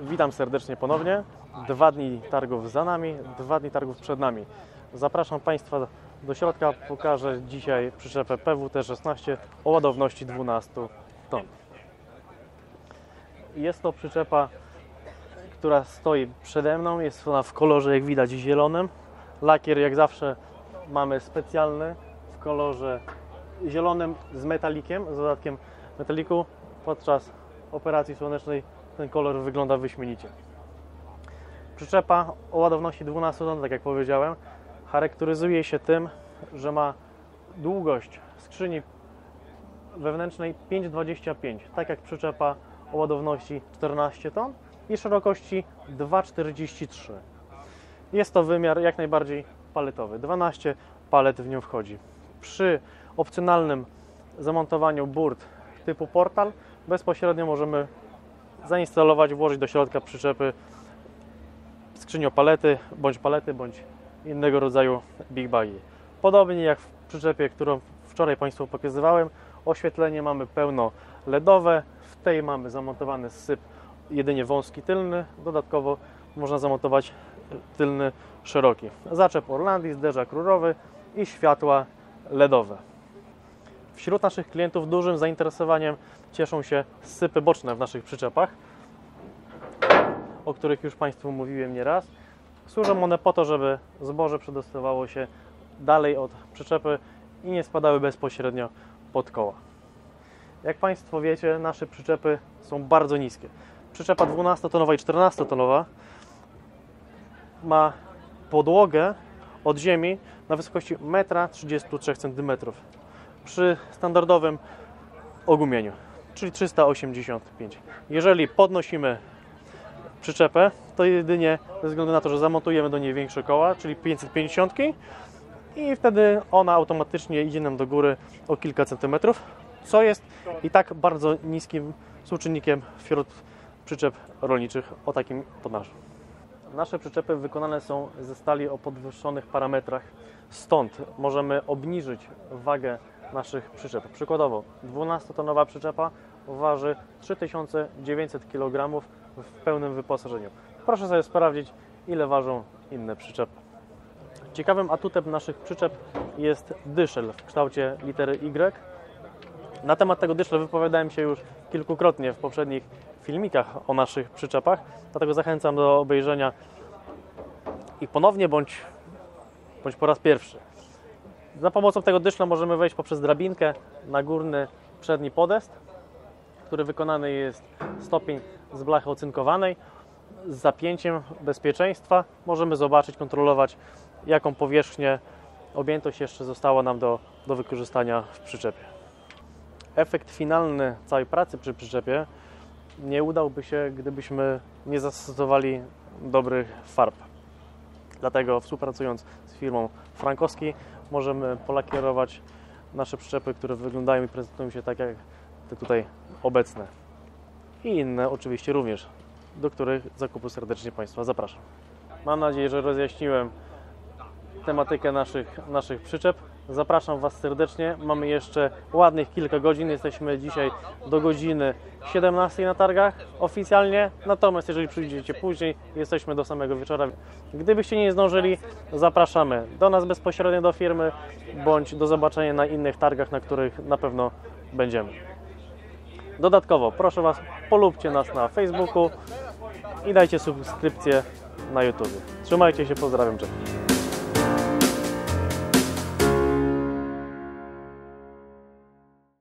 Witam serdecznie ponownie. Dwa dni targów za nami, dwa dni targów przed nami. Zapraszam Państwa do środka. Pokażę dzisiaj przyczepę PWT-16 o ładowności 12 ton. Jest to przyczepa, która stoi przede mną. Jest ona w kolorze, jak widać, zielonym. Lakier, jak zawsze, mamy specjalny w kolorze zielonym z metalikiem, z dodatkiem metaliku. Podczas operacji słonecznej ten kolor wygląda wyśmienicie. Przyczepa o ładowności 12 ton, tak jak powiedziałem, charakteryzuje się tym, że ma długość skrzyni wewnętrznej 5,25, tak jak przyczepa o ładowności 14 ton i szerokości 2,43. Jest to wymiar jak najbardziej paletowy. 12 palet w nią wchodzi. Przy opcjonalnym zamontowaniu burt typu portal bezpośrednio możemy zainstalować, włożyć do środka przyczepy skrzyniopalety, bądź palety, bądź innego rodzaju big bagi. Podobnie jak w przyczepie, którą wczoraj Państwu pokazywałem, oświetlenie mamy pełno LEDowe, w tej mamy zamontowany syp jedynie wąski tylny, dodatkowo można zamontować tylny szeroki. Zaczep Orlandi, zderzak rurowy i światła LEDowe. Wśród naszych klientów dużym zainteresowaniem cieszą się sypy boczne w naszych przyczepach, o których już Państwu mówiłem nieraz. Służą one po to, żeby zboże przedostawało się dalej od przyczepy i nie spadały bezpośrednio pod koła. Jak Państwo wiecie, nasze przyczepy są bardzo niskie. Przyczepa 12-tonowa i 14-tonowa ma podłogę od ziemi na wysokości 1,33 cm przy standardowym ogumieniu, czyli 385. Jeżeli podnosimy przyczepę, to jedynie ze względu na to, że zamontujemy do niej większe koła, czyli 550 i wtedy ona automatycznie idzie nam do góry o kilka centymetrów, co jest i tak bardzo niskim współczynnikiem wśród przyczep rolniczych o takim tonażu. Nasze przyczepy wykonane są ze stali o podwyższonych parametrach, stąd możemy obniżyć wagę naszych przyczep. Przykładowo 12-tonowa przyczepa waży 3900 kg w pełnym wyposażeniu. Proszę sobie sprawdzić, ile ważą inne przyczepy. Ciekawym atutem naszych przyczep jest dyszel w kształcie litery Y. Na temat tego dyszla wypowiadałem się już kilkukrotnie w poprzednich filmikach o naszych przyczepach, dlatego zachęcam do obejrzenia ich ponownie bądź, bądź po raz pierwszy. Za pomocą tego dyszla możemy wejść poprzez drabinkę na górny przedni podest, który wykonany jest stopień z blachy ocynkowanej z zapięciem bezpieczeństwa. Możemy zobaczyć, kontrolować jaką powierzchnię objętość jeszcze została nam do, do wykorzystania w przyczepie. Efekt finalny całej pracy przy przyczepie nie udałby się, gdybyśmy nie zastosowali dobrych farb. Dlatego współpracując z firmą Frankowski możemy polakierować nasze przyczepy, które wyglądają i prezentują się tak jak te tutaj obecne. I inne oczywiście również, do których zakupu serdecznie Państwa zapraszam. Mam nadzieję, że rozjaśniłem tematykę naszych, naszych przyczep. Zapraszam Was serdecznie. Mamy jeszcze ładnych kilka godzin. Jesteśmy dzisiaj do godziny 17 na targach oficjalnie. Natomiast jeżeli przyjdziecie później, jesteśmy do samego wieczora. Gdybyście nie zdążyli, zapraszamy do nas bezpośrednio do firmy bądź do zobaczenia na innych targach, na których na pewno będziemy. Dodatkowo proszę Was, polubcie nas na Facebooku i dajcie subskrypcję na YouTube. Trzymajcie się, pozdrawiam. Cześć.